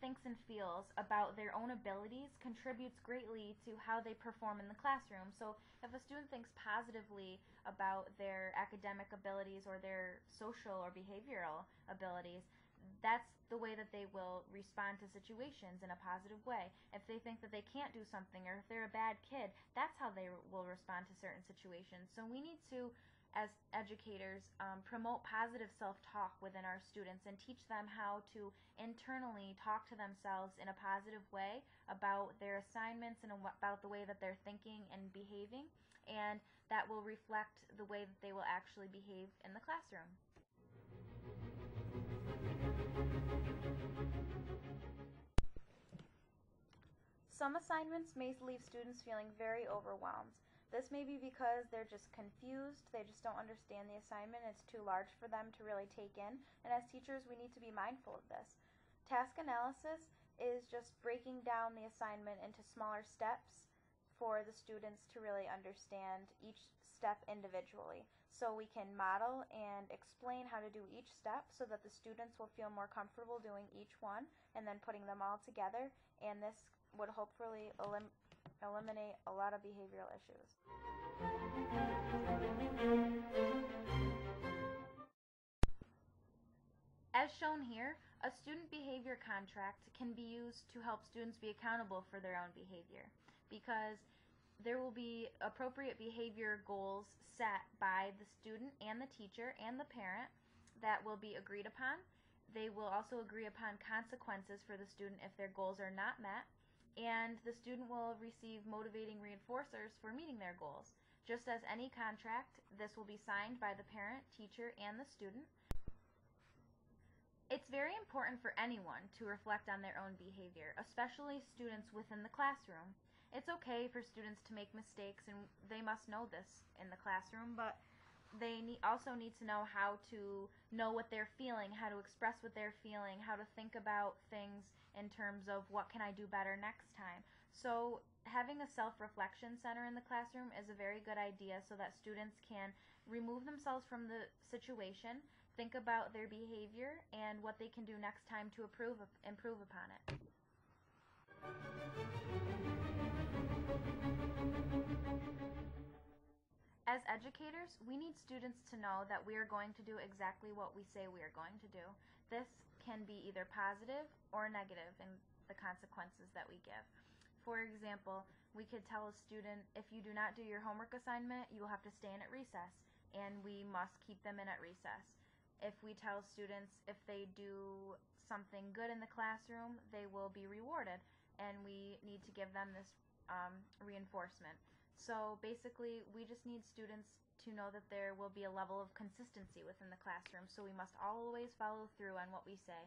thinks and feels about their own abilities contributes greatly to how they perform in the classroom. So, if a student thinks positively about their academic abilities or their social or behavioral abilities, that's the way that they will respond to situations in a positive way. If they think that they can't do something or if they're a bad kid, that's how they will respond to certain situations. So we need to, as educators, um, promote positive self talk within our students and teach them how to internally talk to themselves in a positive way about their assignments and about the way that they're thinking and behaving. And that will reflect the way that they will actually behave in the classroom. Some assignments may leave students feeling very overwhelmed. This may be because they're just confused, they just don't understand the assignment, it's too large for them to really take in, and as teachers, we need to be mindful of this. Task analysis is just breaking down the assignment into smaller steps for the students to really understand each step individually. So we can model and explain how to do each step so that the students will feel more comfortable doing each one and then putting them all together. And this would hopefully elim eliminate a lot of behavioral issues. As shown here, a student behavior contract can be used to help students be accountable for their own behavior because there will be appropriate behavior goals set by the student and the teacher and the parent that will be agreed upon. They will also agree upon consequences for the student if their goals are not met, and the student will receive motivating reinforcers for meeting their goals. Just as any contract, this will be signed by the parent, teacher, and the student. It's very important for anyone to reflect on their own behavior, especially students within the classroom. It's okay for students to make mistakes, and they must know this in the classroom, but they need, also need to know how to know what they're feeling, how to express what they're feeling, how to think about things in terms of what can I do better next time. So having a self-reflection center in the classroom is a very good idea so that students can remove themselves from the situation, think about their behavior and what they can do next time to improve, improve upon it. As educators, we need students to know that we are going to do exactly what we say we are going to do. This can be either positive or negative in the consequences that we give. For example, we could tell a student, if you do not do your homework assignment, you will have to stay in at recess, and we must keep them in at recess. If we tell students if they do something good in the classroom, they will be rewarded, and we need to give them this um, reinforcement. So basically, we just need students to know that there will be a level of consistency within the classroom, so we must always follow through on what we say.